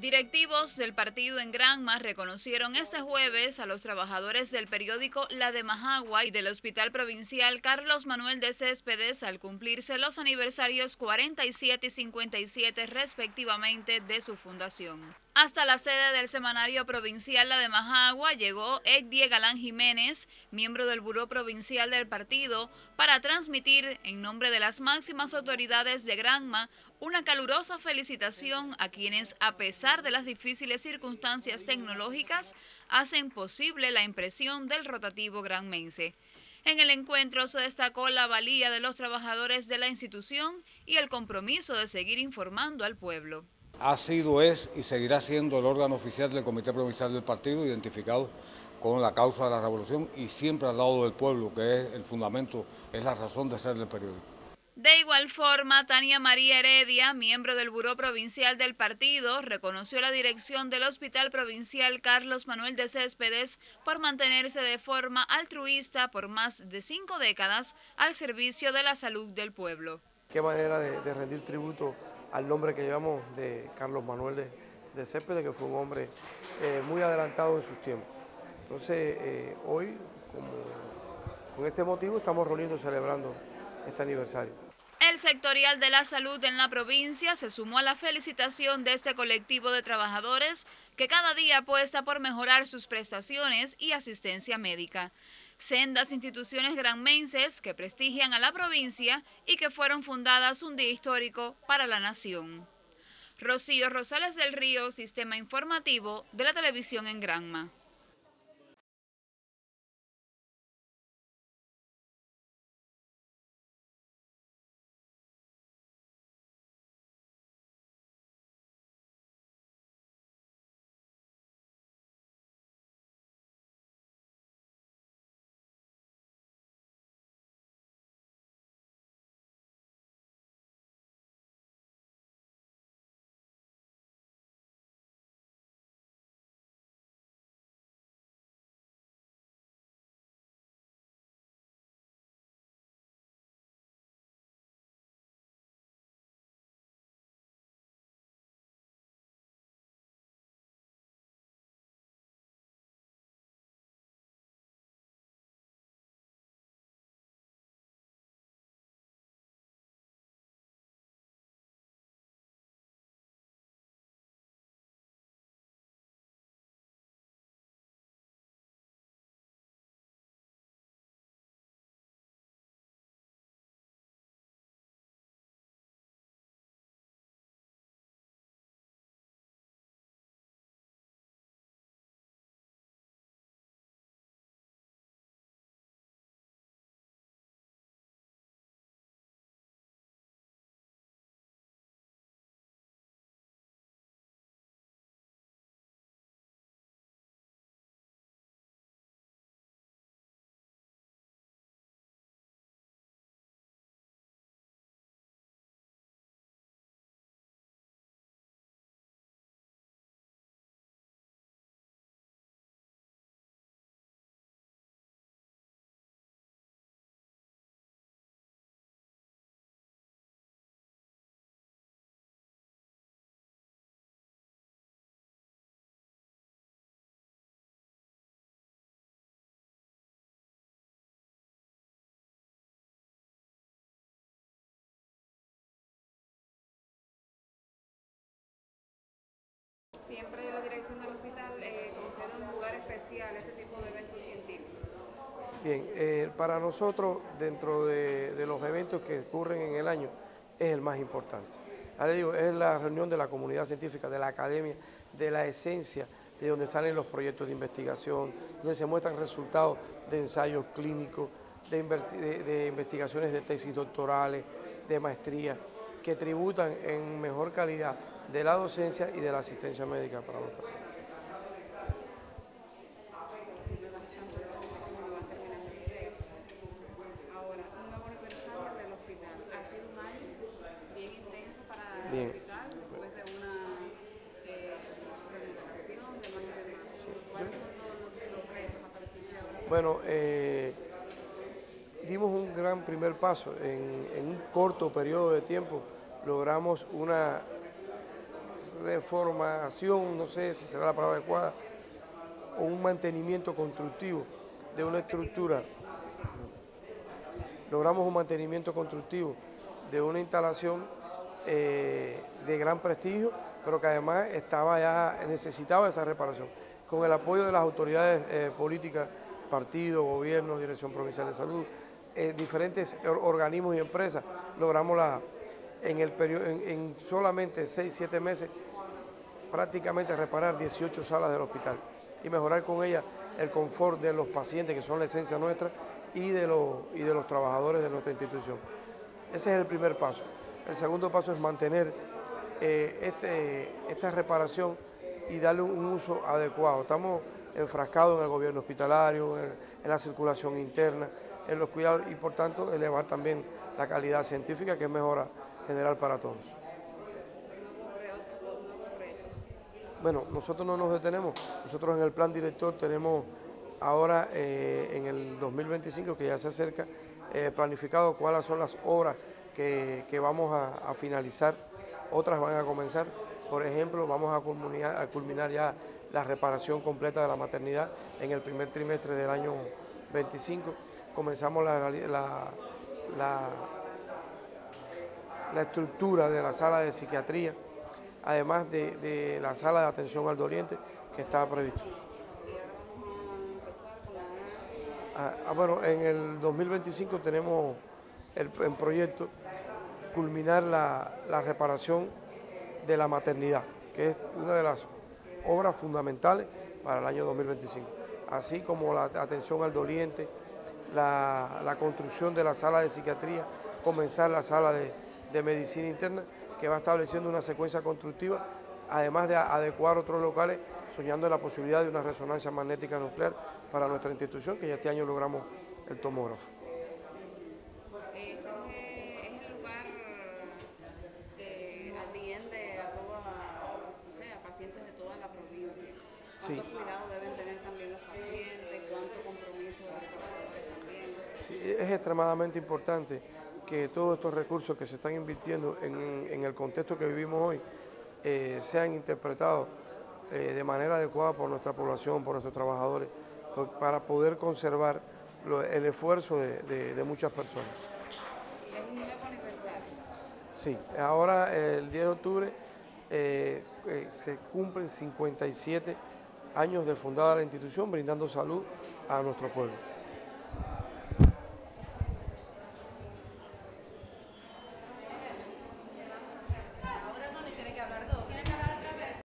Directivos del partido en Granma reconocieron este jueves a los trabajadores del periódico La de Majagua y del Hospital Provincial Carlos Manuel de Céspedes al cumplirse los aniversarios 47 y 57 respectivamente de su fundación. Hasta la sede del semanario provincial La de Majagua llegó Edie Galán Jiménez, miembro del Buró Provincial del partido, para transmitir en nombre de las máximas autoridades de Granma una calurosa felicitación a quienes, a pesar de las difíciles circunstancias tecnológicas, hacen posible la impresión del rotativo granmense. En el encuentro se destacó la valía de los trabajadores de la institución y el compromiso de seguir informando al pueblo. Ha sido, es y seguirá siendo el órgano oficial del Comité Provincial del Partido, identificado con la causa de la revolución y siempre al lado del pueblo, que es el fundamento, es la razón de ser del periódico. De igual forma, Tania María Heredia, miembro del Buró Provincial del Partido, reconoció la dirección del Hospital Provincial Carlos Manuel de Céspedes por mantenerse de forma altruista por más de cinco décadas al servicio de la salud del pueblo. Qué manera de, rendir tributo al nombre que llevamos de Carlos Manuel de, Céspedes, que fue un hombre eh, muy adelantado en sus tiempos. Entonces, eh, hoy, con este motivo, estamos reuniendo y celebrando este aniversario. El sectorial de la salud en la provincia se sumó a la felicitación de este colectivo de trabajadores que cada día apuesta por mejorar sus prestaciones y asistencia médica. Sendas instituciones granmenses que prestigian a la provincia y que fueron fundadas un día histórico para la nación. Rocío Rosales del Río, Sistema Informativo de la Televisión en Granma. Siempre la dirección del hospital eh, considera un lugar especial este tipo de eventos científicos. Bien, eh, para nosotros, dentro de, los eventos que ocurren en el año, es el más importante. Le digo, es la reunión de la comunidad científica, de la academia, de la esencia, de donde salen los proyectos de investigación, donde se muestran resultados de ensayos clínicos, de, de investigaciones de tesis doctorales, de maestría, que tributan en mejor calidad de la docencia y de la asistencia médica para los pacientes. Bien intenso para el hospital, después de una eh, remodelación de más y demás. ¿Cuáles son los, retos a partir de ahora? Bueno, eh, dimos un gran primer paso. en un corto periodo de tiempo logramos una reformación, no sé si será la palabra adecuada, o un mantenimiento constructivo de una estructura. Logramos un mantenimiento constructivo de una instalación eh, de gran prestigio, pero que además estaba ya necesitaba esa reparación. Con el apoyo de las autoridades eh, políticas, partido, gobierno, Dirección Provincial de Salud, eh, diferentes organismos y empresas, logramos la, en, el en, en solamente 6, 7 meses prácticamente reparar 18 salas del hospital y mejorar con ellas el confort de los pacientes, que son la esencia nuestra, y de los, y de los trabajadores de nuestra institución. Ese es el primer paso. El segundo paso es mantener eh, este, esta reparación y darle un uso adecuado. Estamos enfrascados en el gobierno hospitalario, en, en la circulación interna, en los cuidados y por tanto elevar también la calidad científica que es mejora general para todos. Bueno, nosotros no nos detenemos, nosotros en el plan director tenemos ahora eh, en el 2025, que ya se acerca, eh, planificado cuáles son las obras que, vamos a, finalizar, otras van a comenzar, por ejemplo, vamos a culminar, a culminar ya la reparación completa de la maternidad en el primer trimestre del año 25, comenzamos la, la, la estructura de la sala de psiquiatría, además de, la sala de atención al doliente que estaba previsto. Ah, ah, bueno, en el 2025 tenemos el, en proyecto culminar la, reparación de la maternidad, que es una de las obras fundamentales para el año 2025, así como la atención al doliente, la, la construcción de la sala de psiquiatría, comenzar la sala de, de medicina interna que va estableciendo una secuencia constructiva, además de adecuar otros locales, soñando la posibilidad de una resonancia magnética nuclear para nuestra institución, que ya este año logramos el tomógrafo. Provincia. ¿Cuánto cuidado deben tener también los pacientes? ¿Cuánto compromiso de los también? Sí, es extremadamente importante que todos estos recursos que se están invirtiendo en, el contexto que vivimos hoy eh, sean interpretados eh, de manera adecuada por nuestra población, por nuestros trabajadores, para poder conservar el esfuerzo de, muchas personas. Sí, ahora el 10 de octubre eh, se cumplen 57 años de fundada la institución brindando salud a nuestro pueblo.